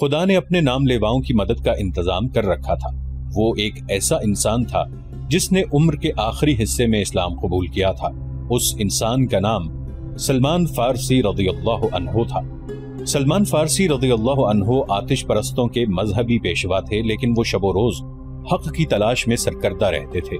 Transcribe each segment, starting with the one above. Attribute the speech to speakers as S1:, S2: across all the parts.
S1: खुदा ने अपने नाम लेवाओं की मदद का इंतज़ाम कर रखा था। वो एक ऐसा इंसान था जिसने उम्र के आखिरी हिस्से में इस्लाम कबूल किया था। उस इंसान का नाम सलमान फारसी रदी अल्लाह था। सलमान फारसी रदी अल्लाह आतिश परस्तों के मजहबी पेशवा थे, लेकिन वो शबो रोज हक की तलाश में सरकर्दा रहते थे।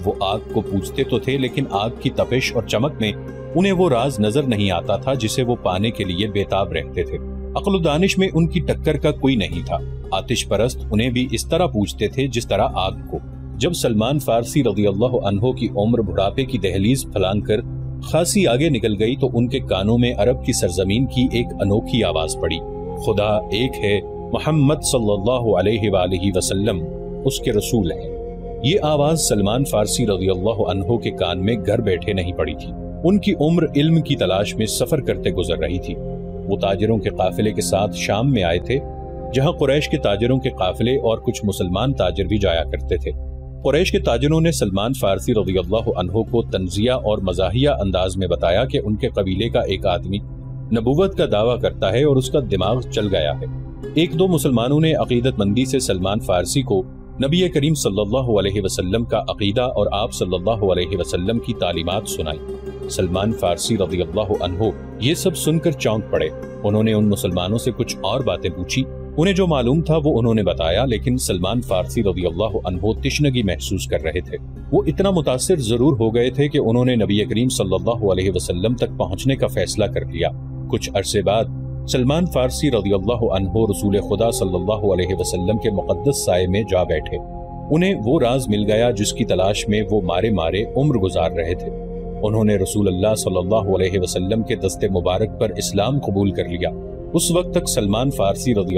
S1: वो आग को पूछते तो थे, लेकिन आग की तपिश और चमक में उन्हें वो राज नज़र नहीं आता था जिसे वो पाने के लिए बेताब रहते थे। अकल दानिश में उनकी टक्कर का कोई नहीं था। आतिश परस्त उन्हें भी इस तरह पूछते थे जिस तरह आग को। जब सलमान फारसी रज़ी अल्लाह की उम्र बुढ़ापे की दहलीज फलांग कर खासी आगे निकल गई तो उनके कानों में अरब की सरजमीन की एक अनोखी आवाज़ पड़ी। खुदा एक है, मोहम्मद वसल्लम, उसके रसूल हैं। ये आवाज़ सलमान फारसी रज़ी अल्लाह के कान में घर बैठे नहीं पड़ी थी। उनकी उम्र इल्म की तलाश में सफ़र करते गुजर रही थी। वो ताजरों के काफिले के साथ शाम में आए थे, जहाँ कुरैश के ताजरों के काफिले और कुछ मुसलमान ताजर भी जाया करते थे। कुरैश के ताजरों ने सलमान फारसी रज़ी अल्लाह को तंजिया और मजाहिया अंदाज में बताया कि उनके कबीले का एक आदमी नबूवत का दावा करता है और उसका दिमाग चल गया है। एक दो मुसलमानों ने अकीदतमंदी से सलमान फारसी को नबी करीम सल्लल्लाहु अलैहि वसल्लम का अकीदा और आप सल्लल्लाहु अलैहि वसल्लम की तालीमात सुनाई। सलमान फारसी रज़ी अल्लाह ये सब सुनकर चौंक पड़े। उन्होंने उन मुसलमानों से कुछ और बातें पूछी। उन्हें जो मालूम था वो उन्होंने बताया, लेकिन सलमान फारसी रज़ी अल्लाह तिश्नगी महसूस कर रहे थे। वो इतना मुतासर ज़रूर हो गए थे कि उन्होंने नबी करीम सल्लल्लाहु अलैहि वसल्लम तक पहुँचने का फैसला कर लिया। कुछ अरसे बाद, सलमान फारसी रज़ी अल्लाह रसूल खुदा सल्लल्लाहु अलैहि वसल्लम के मुकद्दस साय में जा बैठे। उन्हें वो राज मिल गया जिसकी तलाश में वो मारे मारे उम्र गुजार रहे थे। उन्होंने रसूल अल्लाह सल्लल्लाहु अलैहि वसल्लम के दस्ते मुबारक पर इस्लाम कबूल कर लिया। उस वक्त तक सलमान फारसी रज़ी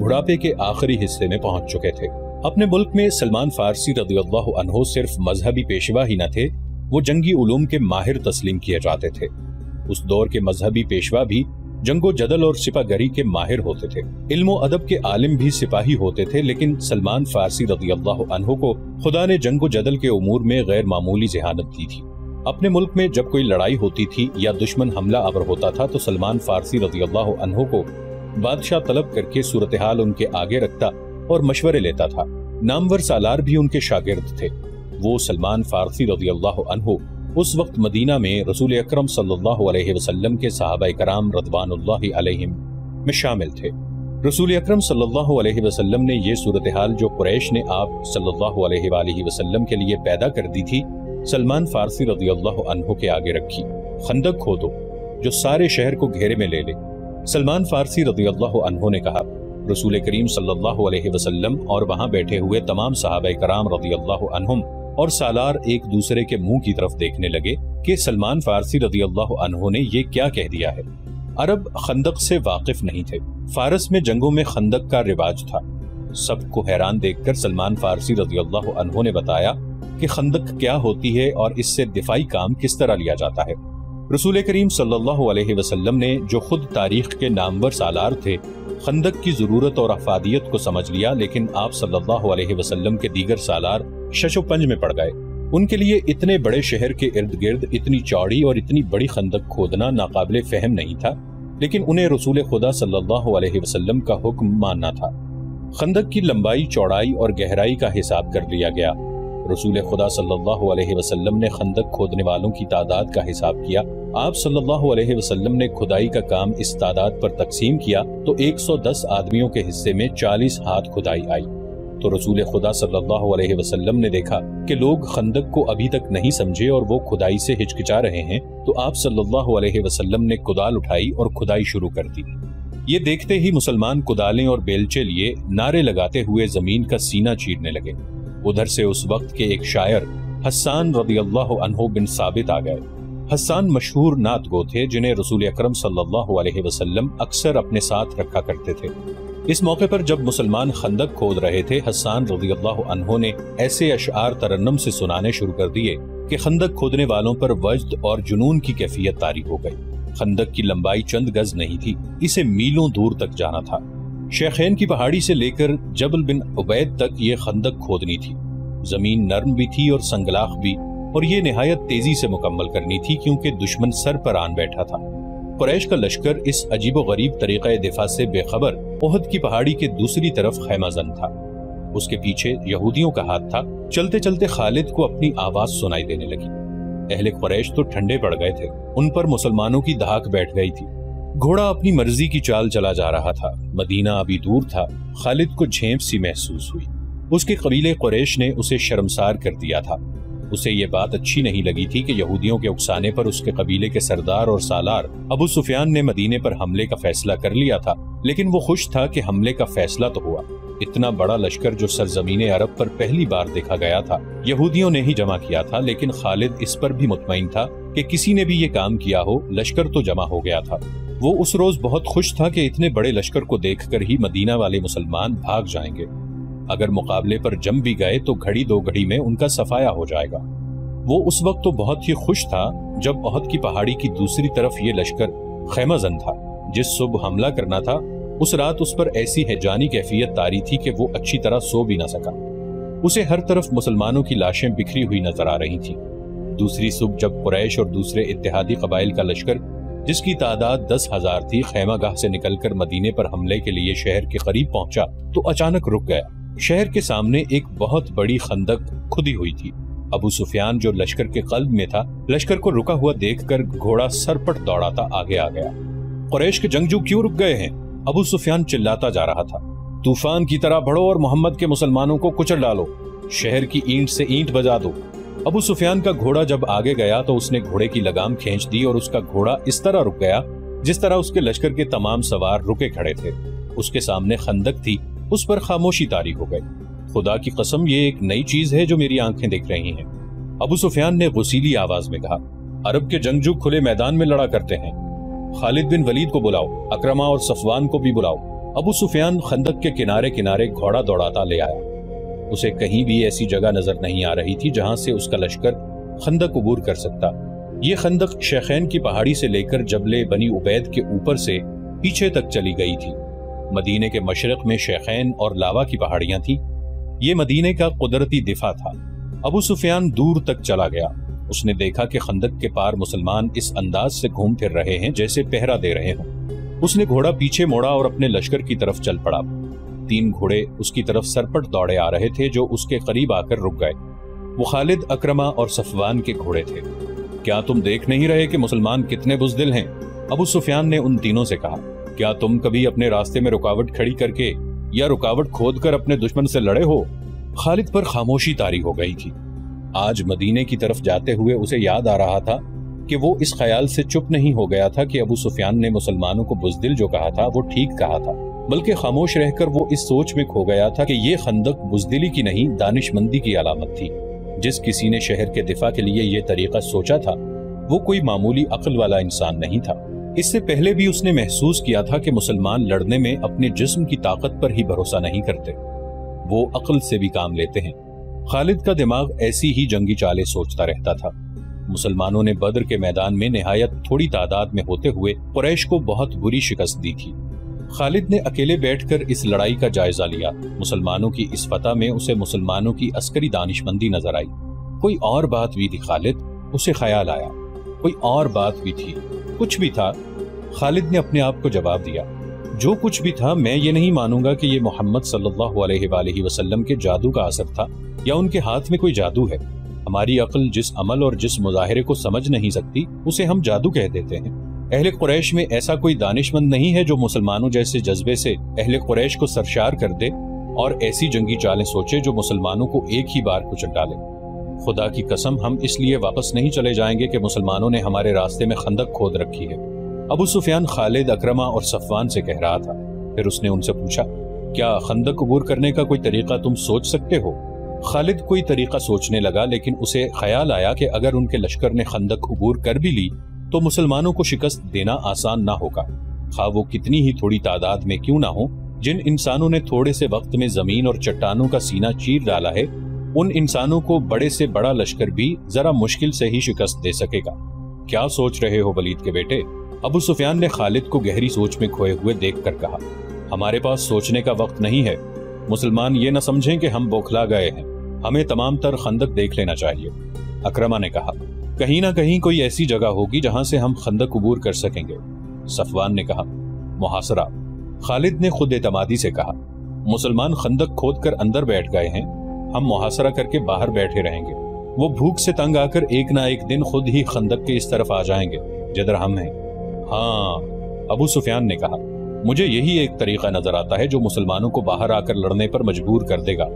S1: बुढ़ापे के आखिरी हिस्से में पहुँच चुके थे। अपने मुल्क में सलमान फारसी रज़ी सिर्फ़ मजहबी पेशवा ही न थे, वो जंगी उलूम के माहिर तस्लीम किए जाते थे। उस दौर के मजहबी पेशवा भी जंगो जदल और सिपागरी के माहिर होते थे। इल्मो अदब के आलिम भी सिपाही होते थे, लेकिन सलमान फारसी रज़ी को खुदा ने जंगो जदल के उमूर में गैर मामूली जहानत दी थी। अपने मुल्क में जब कोई लड़ाई होती थी या दुश्मन हमला अवर होता था तो सलमान फारसी रज़ी अल्लाह को बादशाह तलब करके सूरत हाल उनके आगे रखता और मशवरे लेता था। नामवर सालार भी उनके शागिर्द थे। वो सलमान फारसी रज़ी अल्लाह उस वक्त मदीना में रसूल अक्रम वसल्लम के साहब कराम रदवान में शामिल थे। रसूल अक्रम सल्लल्लाहु ने ये सूरत हाल जो कुरैश ने आप वसल्लम के लिए पैदा कर दी थी सलमान फारसी रज़ी अल्लाह के आगे रखी। खंदक खोदो जो सारे शहर को घेरे में ले ले। सलमान फारसी रज़ी अल्लाह ने कहा, रसूल करीम सल्लल्लाहु अलैहि वसल्लम और वहाँ बैठे हुए तमाम साहब कराम रज़ी अल्लाह और सालार एक दूसरे के मुँह की तरफ़ देखने लगे कि सलमान फारसी रज़ी अल्लाह ने ये क्या कह दिया है। अरब खंदक से वाकिफ नहीं थे। फारस में जंगों में खंदक का रिवाज था। सबको हैरान देखकर सलमान फारसी रज़ी अल्लाह ने बताया कि खंदक क्या होती है और इससे दिफाई काम किस तरह लिया जाता है? रसूल करीम सल्लल्लाहु अलैहि वसल्लम ने जो खुद तारीख के नामवर सालार थे, खंदक की ज़रूरत और अफादियत को समझ लिया, लेकिन आप सल्लल्लाहु अलैहि वसल्लम के दीगर सालार शशोपंज में पड़ गए। उनके लिए इतने बड़े शहर के इर्द गिर्द इतनी चौड़ी और इतनी बड़ी खंदक खोदना नाकाबिल फहम नहीं था, लेकिन उन्हें रसूल खुदा सल्लल्लाहु अलैहि वसल्लम का हुक्म मानना था। खंदक की लंबाई, चौड़ाई और गहराई का हिसाब कर लिया गया। रसूल खुदा सल्लल्लाहु अलैहि वसल्लम ने खंदक खोदने वालों की तादाद का हिसाब किया। आप सल्लल्लाहु अलैहि वसल्लम ने खुदाई का काम इस तादाद पर तकसीम किया तो 110 आदमियों के हिस्से में 40 हाथ खुदाई आई। तो रसूल खुदा सल्लल्लाहु अलैहि वसल्लम ने देखा कि लोग खंदक को अभी तक नहीं समझे और वो खुदाई से हिचकिचा रहे हैं तो आप सल्लल्लाहु अलैहि वसल्लम ने कुदाल उठाई और खुदाई शुरू कर दी। ये देखते ही मुसलमान कुदालें और बेलचे लिए नारे लगाते हुए ज़मीन का सीना चीरने लगे। उधर से उस वक्त के एक शायर हसान रदी अल्लाह बिन साबित आ गए। हसान मशहूर नात गो थे, जिन्हें रसूल अक्रम वसल्लम अक्सर अपने साथ रखा करते थे। इस मौके पर जब मुसलमान खंदक खोद रहे थे हसान रदी अल्लाह ने ऐसे अशार तरन्नम से सुनाने शुरू कर दिए कि खंदक खोदने वालों पर वजद और जुनून की कैफियत तारी हो गई। खंदक की लंबाई चंद गज नहीं थी, इसे मीलों दूर तक जाना था। शेखैन की पहाड़ी से लेकर जबल बिन उबैद तक ये खंदक खोदनी थी। ज़मीन नर्म भी थी और संगलाख भी, और ये नहायत तेज़ी से मुकम्मल करनी थी क्योंकि दुश्मन सर पर आन बैठा था। कुरैश का लश्कर इस अजीबो गरीब तरीका दिफा से बेखबर ओहद की पहाड़ी के दूसरी तरफ़ खैमाजन था। उसके पीछे यहूदियों का हाथ था। चलते चलते खालिद को अपनी आवाज़ सुनाई देने लगी। अहले कुरैश तो ठंडे पड़ गए थे। उन पर मुसलमानों की धाक बैठ गई थी। घोड़ा अपनी मर्ज़ी की चाल चला जा रहा था। मदीना अभी दूर था। खालिद को झेप सी महसूस हुई। उसके कबीले कुरैश ने उसे शर्मसार कर दिया था। उसे ये बात अच्छी नहीं लगी थी कि यहूदियों के उकसाने पर उसके कबीले के सरदार और सालार अबू सुफियान ने मदीने पर हमले का फैसला कर लिया था। लेकिन वो खुश था कि हमले का फैसला तो हुआ। इतना बड़ा लश्कर जो सरजमीन अरब पर पहली बार देखा गया था, यहूदियों ने ही जमा किया था, लेकिन खालिद इस पर भी मुतमिन था कि किसी ने भी ये काम किया हो, लश्कर तो जमा हो गया था। वो उस रोज बहुत खुश था कि इतने बड़े लश्कर को देखकर ही मदीना वाले मुसलमान भाग जाएँगे। अगर मुकाबले पर जम भी गए तो घड़ी दो घड़ी में उनका सफाया हो जाएगा। वो उस वक्त तो बहुत ही खुश था जब अहद की पहाड़ी की दूसरी तरफ़ ये लश्कर खैमाजन था, जिस सुबह हमला करना था, उस रात उस पर ऐसी हैजानी कैफियत तारी थी कि वो अच्छी तरह सो भी ना सका। उसे हर तरफ़ मुसलमानों की लाशें बिखरी हुई नज़र आ रही थी। दूसरी सुबह जब कुरैश और दूसरे इत्तेहादी कबाइल का लश्कर जिसकी तादाद दस हज़ार थी, खैमागाह से निकलकर मदीने पर हमले के लिए शहर के करीब पहुँचा तो अचानक रुक गया। शहर के सामने एक बहुत बड़ी खंदक खुदी हुई थी। अबू सुफियान, जो लश्कर के कल्ब में था, लश्कर को रुका हुआ देखकर घोड़ा सरपट दौड़ाता आगे आ गया। कुरैश के जंगजू क्यों रुक गए हैं? अबू सुफियान चिल्लाता जा रहा था। तूफ़ान की तरह बढ़ो और मोहम्मद के मुसलमानों को कुचल डालो। शहर की ईंट से ईंट बजा दो। अबू सुफियान का घोड़ा जब आगे गया तो उसने घोड़े की लगाम खींच दी और उसका घोड़ा इस तरह रुक गया, जिस तरह उसके लश्कर के तमाम सवार रुके खड़े थे। उसके सामने खंदक थी, उस पर खामोशी तारी हो गई। खुदा की कसम, ये एक नई चीज़ है जो मेरी आँखें देख रही हैं। अबू सुफियान ने गुसीली आवाज़ में कहा, अरब के जंगजू खुले मैदान में लड़ा करते हैं। खालिद बिन वलीद को बुलाओ, अक्रमा और सफवान को भी बुलाओ। अबू सुफियान खंदक के किनारे किनारे घोड़ा दौड़ाता ले आया। उसे कहीं भी ऐसी जगह नज़र नहीं आ रही थी जहाँ से उसका लश्कर खंदक उबूर कर सकता। ये खंदक शेखैन की पहाड़ी से लेकर जबले बनी उबैद के ऊपर से पीछे तक चली गई थी। मदीने के मशरक में शेखैन और लावा की पहाड़ियाँ थी। ये मदीने का कुदरती दिफा था। अबू सुफियान दूर तक चला गया। उसने देखा कि खंदक के पार मुसलमान इस अंदाज से घूम फिर रहे हैं जैसे पहरा दे रहे हों। उसने घोड़ा पीछे मोड़ा और अपने लश्कर की तरफ़ चल पड़ा। तीन घोड़े उसकी तरफ़ सरपट दौड़े आ रहे थे, जो उसके करीब आकर रुक गए। वो खालिद, अक्रमा और सफवान के घोड़े थे। क्या तुम देख नहीं रहे कि मुसलमान कितने बुजदिल हैं? अबू सुफियान ने उन तीनों से कहा, क्या तुम कभी अपने रास्ते में रुकावट खड़ी करके या रुकावट खोद कर अपने दुश्मन से लड़े हो? खालिद पर खामोशी तारी हो गई थी। आज मदीने की तरफ़ जाते हुए उसे याद आ रहा था कि वो इस ख्याल से चुप नहीं हो गया था कि अबू सुफियान ने मुसलमानों को बुजदिल जो कहा था, वो ठीक कहा था। बल्कि खामोश रहकर वो इस सोच में खो गया था कि ये खंदक बुजदिली की नहीं, दानिशमंदी की अलामत थी। जिस किसी ने शहर के दिफा के लिए ये तरीका सोचा था, वो कोई मामूली अकल वाला इंसान नहीं था। इससे पहले भी उसने महसूस किया था कि मुसलमान लड़ने में अपने जिस्म की ताकत पर ही भरोसा नहीं करते। वो अकल से भी काम लेते हैं। खालिद का दिमाग ऐसी ही जंगी चालें सोचता रहता था। मुसलमानों ने बद्र के मैदान में नहायत थोड़ी तादाद में होते हुए कुरैश को बहुत बुरी शिकस्त दी थी। खालिद ने अकेले बैठकर इस लड़ाई का जायजा लिया। मुसलमानों की इस फतह में उसे मुसलमानों की अस्करी दानिशमंदी नज़र आई। कोई और बात भी थी खालिद, उसे ख्याल आया। कोई और बात भी थी। कुछ भी था। खालिद ने अपने आप को जवाब दिया। जो कुछ भी था, मैं ये नहीं मानूँगा कि ये मोहम्मद सल्लल्लाहु वसल्लम के जादू का असर था, या उनके हाथ में कोई जादू है। हमारी अक्ल जिस अमल और जिस मुजाहरे को समझ नहीं सकती, उसे हम जादू कह देते हैं। अहले कुरैश में ऐसा कोई दानिशमंद नहीं है जो मुसलमानों जैसे जज्बे से अहले कुरैश को सरशार कर दे और ऐसी जंगी चालें सोचे जो मुसलमानों को एक ही बार कुचल डाले। खुदा की कसम, हम इसलिए वापस नहीं चले जाएँगे कि मुसलमानों ने हमारे रास्ते में खंदक खोद रखी है। अबू सुफियान खालिद अक्रमा और सफवान से कह रहा था। फिर उसने उनसे पूछा, क्या खंदक अबूर करने का कोई तरीका तुम सोच सकते हो? खालिद कोई तरीका सोचने लगा, लेकिन उसे ख्याल आया कि अगर उनके लश्कर ने खंदक अबूर कर भी ली तो मुसलमानों को शिकस्त देना आसान ना होगा। खा वो कितनी ही थोड़ी तादाद में क्यों ना हो, जिन इंसानों ने थोड़े से वक्त में ज़मीन और चट्टानों का सीना चीर डाला है, उन इंसानों को बड़े से बड़ा लश्कर भी जरा मुश्किल से ही शिकस्त दे सकेगा। क्या सोच रहे हो वलीद के बेटे? अबू सुफियान ने खालिद को गहरी सोच में खोए हुए देखकर कहा, हमारे पास सोचने का वक्त नहीं है। मुसलमान ये न समझें कि हम बौखला गए हैं। हमें तमाम तर खंदक देख लेना चाहिए। अक्रमा ने कहा कहीं ना कहीं कोई ऐसी जगह होगी जहाँ से हम खंदक अबूर कर सकेंगे। सफवान ने कहा, मुहासरा। खालिद ने खुद एतमादी से कहा, मुसलमान खंदक खोद कर अंदर बैठ गए हैं, हम मुहासरा करके बाहर बैठे रहेंगे। वो भूख से तंग आकर एक ना एक दिन खुद ही खंदक के इस तरफ़ आ जाएँगे, जिधर हम हैं। हाँ अबू सुफियान ने कहा, मुझे यही एक तरीका नज़र आता है जो मुसलमानों को बाहर आकर लड़ने पर मजबूर कर देगा।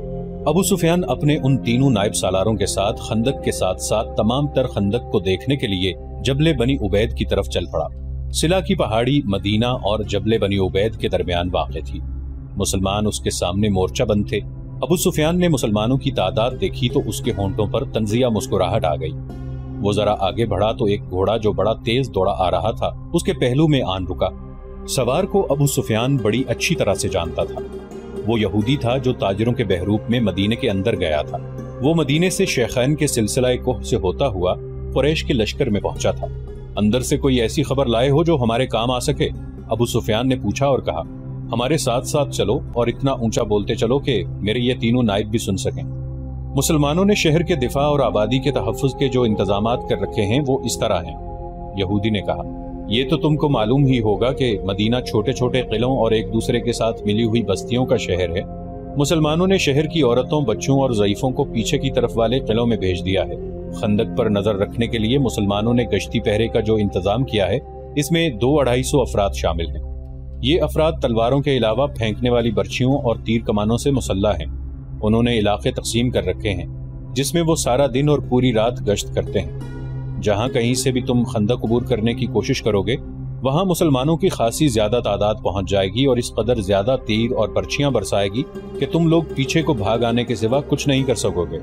S1: अबू सुफियान अपने उन तीनों नायब सालारों के साथ, खंदक के साथ साथ तमाम तर खंदक को देखने के लिए जबले बनी उबैद की तरफ़ चल पड़ा। सिला की पहाड़ी मदीना और जबले बनी उबैद के दरमियान वाक़ थी। मुसलमान उसके सामने मोर्चा बंद थे। अबू सुफियान ने मुसलमानों की तादाद देखी तो उसके होंठों पर तंजिया मुस्कुराहट आ गई। वो जरा आगे बढ़ा तो एक घोड़ा जो बड़ा तेज दौड़ा आ रहा था, उसके पहलू में आन रुका। सवार को अबू सुफियान बड़ी अच्छी तरह से जानता था। वो यहूदी था जो ताजरों के बहरूप में मदीने के अंदर गया था। वो मदीने से शेखैन के सिलसिला कोह से होता हुआ कुरैश के लश्कर में पहुँचा था। अंदर से कोई ऐसी खबर लाए हो जो हमारे काम आ सके? अबू सुफियान ने पूछा और कहा, हमारे साथ साथ चलो और इतना ऊँचा बोलते चलो कि मेरे ये तीनों नायब भी सुन सकें। मुसलमानों ने शहर के दिफा और आबादी के तहफ़ के जो इंतज़ाम कर रखे हैं, वो इस तरह हैं। यहूदी ने कहा ये तो तुमको मालूम ही होगा कि मदीना छोटे छोटे किलों और एक दूसरे के साथ मिली हुई बस्तियों का शहर है। मुसलमानों ने शहर की औरतों, बच्चों और ज़यीफ़ों को पीछे की तरफ़ वाले किलों में भेज दिया है। खंदक पर नज़र रखने के लिए मुसलमानों ने गश्ती पहरे का जो इंतज़ाम किया है, इसमें दो अढ़ाई सौ अफराद शामिल हैं। ये अफराद तलवारों के अलावा फेंकने वाली बर्चियों और तीर कमानों से मुसल्ला हैं। उन्होंने इलाके तकसीम कर रखे हैं, जिसमें वो सारा दिन और पूरी रात गश्त करते हैं। जहाँ कहीं से भी तुम खंदक अबूर करने की कोशिश करोगे, वहाँ मुसलमानों की खासी ज़्यादा तादाद पहुँच जाएगी और इस कदर ज़्यादा तीर और पर्चियाँ बरसाएगी कि तुम लोग पीछे को भाग आने के सिवा कुछ नहीं कर सकोगे।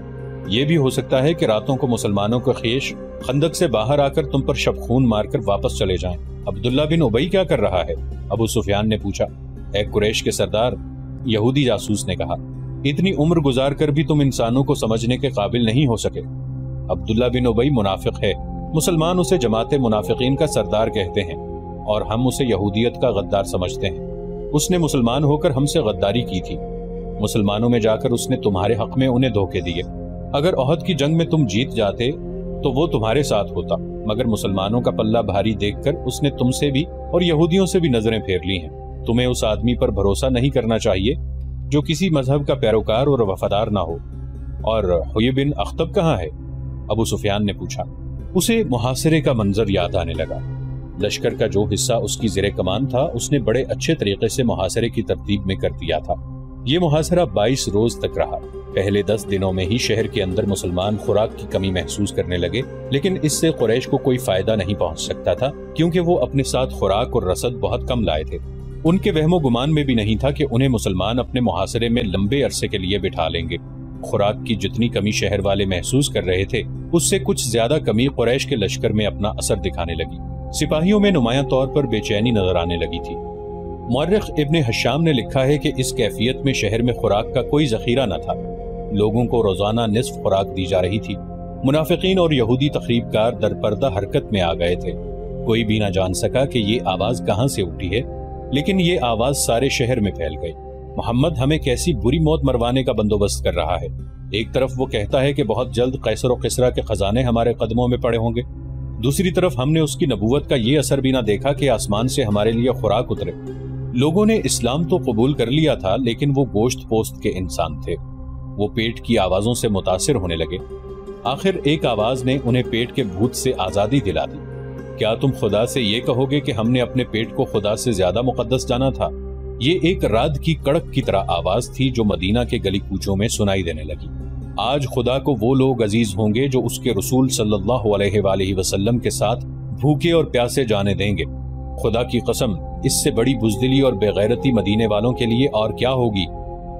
S1: ये भी हो सकता है कि रातों को मुसलमानों का खेश खंदक से बाहर आकर तुम पर शब खून मारकर वापस चले जाएँ। अब्दुल्ला बिन उबई क्या कर रहा है? अबू सुफियान ने पूछा। ए कुरैश के सरदार, यहूदी जासूस ने कहा, इतनी उम्र गुजार कर भी तुम इंसानों को समझने के काबिल नहीं हो सके। अब्दुल्ला बिन उबई मुनाफिक है। मुसलमान उसे जमात मुनाफिकीन का सरदार कहते हैं और हम उसे यहूदियत का गद्दार समझते हैं। उसने मुसलमान होकर हमसे गद्दारी की थी। मुसलमानों में जाकर उसने तुम्हारे हक में उन्हें धोखे दिए। अगर अहद की जंग में तुम जीत जाते तो वो तुम्हारे साथ होता। मगर मुसलमानों का पल्ला भारी देखकर उसने तुमसे भी और यहूदियों से भी नज़रें फेर ली हैं। तुम्हें उस आदमी पर भरोसा नहीं करना चाहिए, जो किसी मज़हब का पैरोकार और वफादार ना हो। और हुई बिन अख्तब कहाँ है? अबू सुफियान ने पूछा। उसे मुहासरे का मंजर याद आने लगा। लश्कर का जो हिस्सा उसकी जिरे कमान था, उसने बड़े अच्छे तरीके से मुहासरे की तरतीब में कर दिया था। ये मुहासरा 22 रोज तक रहा। पहले दस दिनों में ही शहर के अंदर मुसलमान खुराक की कमी महसूस करने लगे, लेकिन इससे कुरैश को कोई फ़ायदा नहीं पहुँच सकता था, क्योंकि वो अपने साथ खुराक और रसद बहुत कम लाए थे। उनके वहमो गुमान में भी नहीं था कि उन्हें मुसलमान अपने मुहासरे में लंबे अरसे के लिए बिठा लेंगे। खुराक की जितनी कमी शहर वाले महसूस कर रहे थे, उससे कुछ ज़्यादा कमी कुरैश के लश्कर में अपना असर दिखाने लगी। सिपाहियों में नुमाया तौर पर बेचैनी नज़र आने लगी थी। मौरख इब्ने हशाम ने लिखा है कि इस कैफियत में शहर में खुराक का कोई जखीरा न था। लोगों को रोज़ाना निसफ खुराक दी जा रही थी। मुनाफिकीन और यहूदी तकरीबकार दरपर्दा हरकत में आ गए थे। कोई भी ना जान सका कि ये आवाज़ कहाँ से उठी है, लेकिन ये आवाज़ सारे शहर में फैल गई। मोहम्मद हमें कैसी बुरी मौत मरवाने का बंदोबस्त कर रहा है। एक तरफ़ वो कहता है कि बहुत जल्द कैसर किसरा के खजाने हमारे कदमों में पड़े होंगे। दूसरी तरफ़ हमने उसकी नबूवत का ये असर भी ना देखा कि आसमान से हमारे लिए खुराक उतरे। लोगों ने इस्लाम तो कबूल कर लिया था, लेकिन वो गोश्त पोस्त के इंसान थे। वो पेट की आवाजों से मुतासर होने लगे। आखिर एक आवाज़ ने उन्हें पेट के भूत से आज़ादी दिला दी। क्या तुम खुदा से ये कहोगे कि हमने अपने पेट को खुदा से ज़्यादा मुकदस जाना था? ये एक रात की कड़क की तरह आवाज़ थी जो मदीना के गली कूचों में सुनाई देने लगी। आज खुदा को वो लोग अज़ीज़ होंगे जो उसके रसूल सल्लल्लाहु वसल्लम के साथ भूखे और प्यासे जाने देंगे। खुदा की कसम, इससे बड़ी बुजदिली और बेगैरती मदीने वालों के लिए और क्या होगी?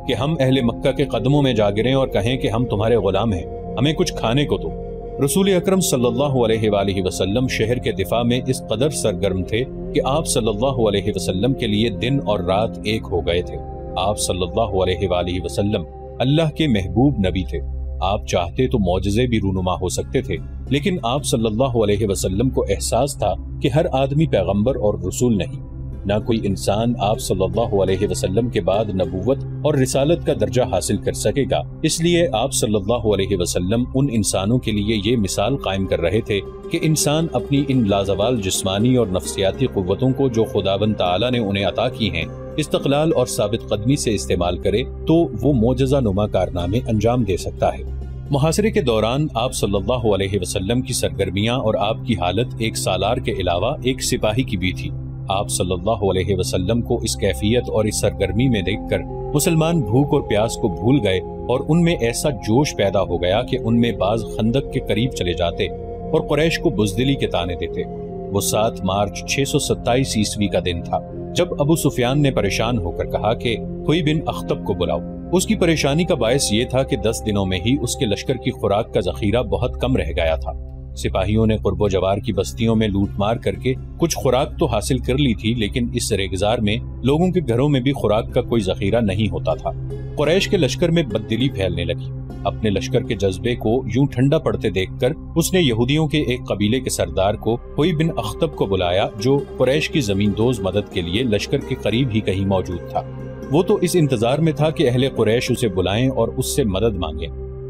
S1: कि हम अहले मक्का के कदमों में जा गिरे और कहें कि हम तुम्हारे गुलाम हैं। हमें कुछ खाने को दो। रसूल अक्रम सल्लल्लाहु वसल्लम शहर के दिफा में इस कदर सरगर्म थे कि आप सल्लल्लाहु अलैहि वसल्लम के लिए दिन और रात एक हो गए थे। आप सल्लल्लाहु अलैहि वसल्लम अल्लाह के महबूब नबी थे। आप चाहते तो मौजे भी रूनुमा हो सकते थे, लेकिन आप सल्लल्लाहु अलैहि वसल्लम को एहसास था कि हर आदमी पैगंबर और रसूल नहीं। ना कोई इंसान आप सल्लल्लाहु अलैहि वसल्लम के बाद नबूवत और रिसालत का दर्जा हासिल कर सकेगा। इसलिए आप सल्लल्लाहु अलैहि वसल्लम उन इंसानों के लिए ये मिसाल कायम कर रहे थे कि इंसान अपनी इन लाजवाल जिस्मानी और नफसियाती कुतों को जो खुदाबन ताला ने उन्हें अता की हैं, इस्तकलाल और साबित कदमी से इस्तेमाल करे तो वो मोजा नुमा कारनामे अंजाम दे सकता है। मुहासरे के दौरान आप सल्लल्लाहु अलैहि वसल्लम की सरगर्मियाँ और आपकी हालत एक सालार के अलावा एक सिपाही की भी थी। आप सल्लल्लाहु अलैहि वसल्लम को इस कैफियत और इस सरगर्मी में देखकर मुसलमान भूख और प्यास को भूल गए और उनमें ऐसा जोश पैदा हो गया कि उनमें बाज खंदक के करीब चले जाते और कुरैश को बुजदिली के ताने देते। वो सात मार्च छह सौ सत्ताईस ईस्वी का दिन था, जब अबू सुफियान ने परेशान होकर कहा कि, हुई बिन अख्तब को बुलाओ। उसकी परेशानी का बायस ये था कि दस दिनों में ही उसके लश्कर की खुराक का जखीरा बहुत कम रह गया था। सिपाहियों ने कुर्बो जवार की बस्तियों में लूट मार करके कुछ खुराक तो हासिल कर ली थी, लेकिन इस रेगजार में लोगों के घरों में भी खुराक का कोई जखीरा नहीं होता था। कुरैश के लश्कर में बददिली फैलने लगी। अपने लश्कर के जज्बे को यूँ ठंडा पड़ते देखकर उसने यहूदियों के एक कबीले के सरदार को, कोई बिन अख्तब को बुलाया, जो कुरैश की ज़मीन दोज मदद के लिए लश्कर के करीब ही कहीं मौजूद था। वो तो इस इंतज़ार में था कि अहले कुरैश उसे बुलाएँ और उससे मदद मांगे।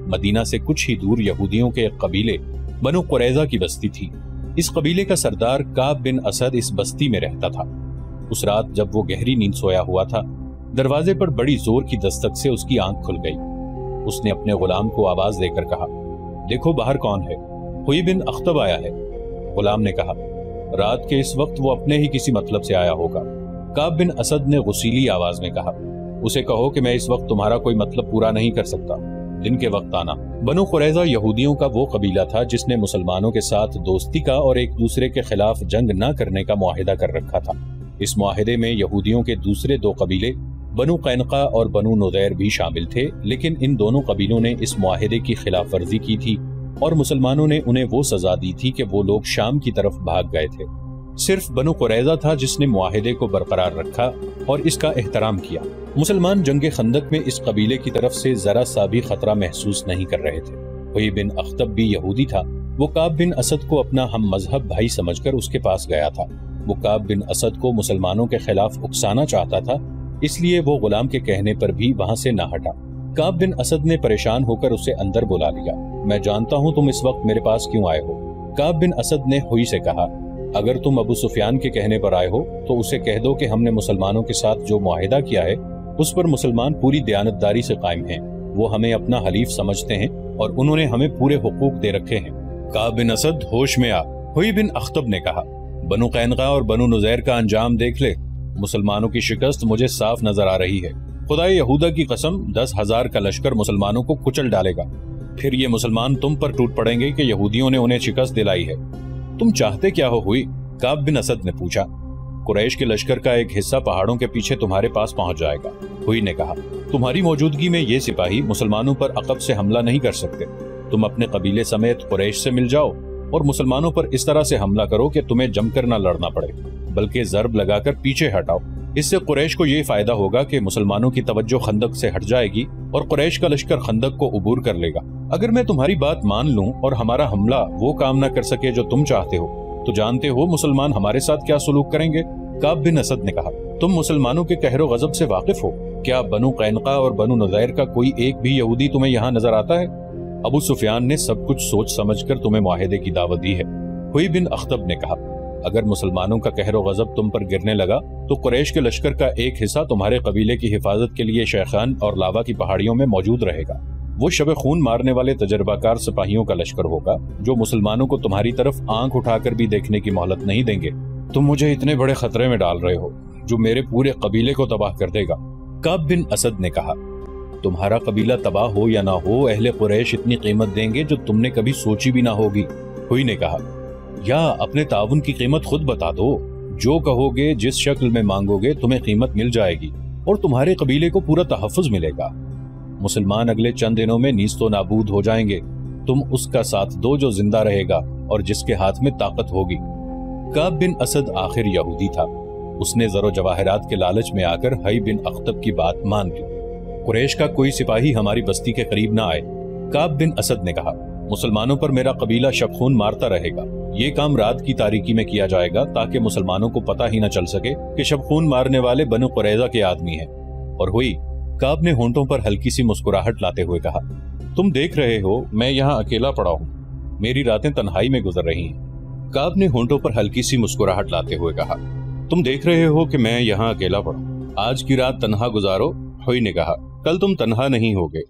S1: मदीना से कुछ ही दूर यहूदियों के एक कबीले बनो कुरैजा की बस्ती थी। इस कबीले का सरदार काब बिन असद इस बस्ती में रहता था। उस रात जब वो गहरी नींद सोया हुआ था, दरवाजे पर बड़ी ज़ोर की दस्तक से उसकी आँख खुल गई। उसने अपने गुलाम को आवाज़ देकर कहा, देखो बाहर कौन है? हुई बिन अख्तब आया है। गुलाम ने कहा, रात के इस वक्त वो अपने ही किसी मतलब से आया होगा। काब बिन असद ने गुसीली आवाज़ में कहा, उसे कहो कि मैं इस वक्त तुम्हारा कोई मतलब पूरा नहीं कर सकता। दिन के वक्त आना। बनो कुरैजा यहूदियों का वो कबीला था जिसने मुसलमानों के साथ दोस्ती का और एक दूसरे के खिलाफ जंग न करने का मुआहिदा कर रखा था। इस मुआहिदे में यहूदियों के दूसरे दो कबीले, बनु कैनका और बनु नुदैर भी शामिल थे, लेकिन इन दोनों कबीलों ने इस मुआहिदे की खिलाफ वर्जी की थी और मुसलमानों ने उन्हें वो सजा दी थी कि वो लोग शाम की तरफ़ भाग गए थे। सिर्फ़ बनो कुरैजा था जिसने मुआहिदे को बरकरार रखा और इसका एहतराम किया। मुसलमान जंग खंदक में इस कबीले की तरफ़ से जरा सा भी खतरा महसूस नहीं कर रहे थे। वही बिन अख्तब भी यहूदी था। वो काब बिन असद को अपना हम मज़हब भाई समझकर उसके पास गया था। वो काब बिन असद को मुसलमानों के खिलाफ उकसाना चाहता था, इसलिए वो गुलाम के कहने पर भी वहाँ से ना हटा। काब बिन असद ने परेशान होकर उसे अंदर बुला लिया। मैं जानता हूँ तुम इस वक्त मेरे पास क्यों आए हो? काब बिन असद ने हुई से कहा अगर तुम अबू सुफियान के कहने पर आए हो तो उसे कह दो कि हमने मुसलमानों के साथ जो माहिदा किया है, उस पर मुसलमान पूरी दयानतदारी से कायम हैं। वो हमें अपना हलीफ समझते हैं और उन्होंने हमें पूरे हुकूक दे रखे हैं। काब बिन असद होश में आ, हुई बिन अख्तब ने कहा, बनु कैनका और बनु नुजैर का अंजाम देख ले। मुसलमानों की शिकस्त मुझे साफ़ नज़र आ रही है। खुदा यहूदा की कसम, दस हज़ार का लश्कर मुसलमानों को कुचल डालेगा। फिर ये मुसलमान तुम पर टूट पड़ेंगे कि यहूदियों ने उन्हें शिकस्त दिलाई है। तुम चाहते क्या हो हुई? काब बिन असद ने पूछा। कुरैश के लश्कर का एक हिस्सा पहाड़ों के पीछे तुम्हारे पास पहुँच जाएगा, हुई ने कहा। तुम्हारी मौजूदगी में ये सिपाही मुसलमानों पर अकब से हमला नहीं कर सकते। तुम अपने कबीले समेत कुरैश से मिल जाओ और मुसलमानों पर इस तरह से हमला करो कि तुम्हें जमकर न लड़ना पड़े, बल्कि जरब लगाकर पीछे हटाओ। इससे कुरैश को ये फ़ायदा होगा कि मुसलमानों की तवज्जो खंदक से हट जाएगी और कुरैश का लश्कर खंदक को उबूर कर लेगा। अगर मैं तुम्हारी बात मान लूँ और हमारा हमला वो काम न कर सके जो तुम चाहते हो तो जानते हो मुसलमान हमारे साथ क्या सलूक करेंगे? काब बिन असद ने कहा, तुम मुसलमानों के कहरो गजब से वाकिफ हो। क्या बनु कैनका और बनु नजैर का कोई एक भी यहूदी तुम्हें यहाँ नज़र आता है? अबू सुफियान ने सब कुछ सोच समझकर तुम्हें माहिदे की दावत दी है। हुई बिन अख्तब ने कहा अगर मुसलमानों का कहरो गजब तुम पर गिरने लगा तो कुरैश के लश्कर का एक हिस्सा तुम्हारे कबीले की हिफाजत के लिए शेखान और लावा की पहाड़ियों में मौजूद रहेगा। वो शब खून मारने वाले तजर्बाकार सिपाहियों का लश्कर होगा, जो मुसलमानों को तुम्हारी तरफ़ आँख उठाकर भी देखने की मोहलत नहीं देंगे। तुम मुझे इतने बड़े खतरे में डाल रहे हो, जो मेरे पूरे कबीले को तबाह कर देगा, कब बिन असद ने कहा। तुम्हारा कबीला तबाह हो या ना हो, अहले कुरैश इतनी कीमत देंगे जो तुमने कभी सोची भी ना होगी, हुई ने कहा। या अपने ताउन की कीमत खुद बता दो। जो कहोगे, जिस शक्ल में मांगोगे, तुम्हें कीमत मिल जाएगी और तुम्हारे कबीले को पूरा तहफ़ मिलेगा। मुसलमान अगले चंद दिनों में नीस्तो नाबूद हो जाएँगे। तुम उसका साथ दो जो ज़िंदा रहेगा और जिसके हाथ में ताकत होगी। काब बिन असद आखिर यहूदी था। उसने जरो जवाहरात के लालच में आकर हई बिन अख्तब की बात मान ली। कुरेश का कोई सिपाही हमारी बस्ती के करीब ना आए। काब बिन असद ने कहा, मुसलमानों पर मेरा कबीला शबखून मारता रहेगा। ये काम रात की तारीकी में किया जाएगा ताकि मुसलमानों को पता ही न चल सके कि शब खून मारने वाले बनु कुरैजा के आदमी हैं। और हुई, काब ने होंठों पर हल्की सी मुस्कुराहट लाते हुए कहा, तुम देख रहे हो, मैं यहाँ अकेला पड़ा हूँ। मेरी रातें तन्हाई में गुजर रही हैं। काब ने होंठों पर हल्की सी मुस्कुराहट लाते हुए कहा, तुम देख रहे हो कि मैं यहाँ अकेला पड़ा आज की रात तनहा गुजारो, हुई ने कहा, कल तुम तनहा नहीं होगे।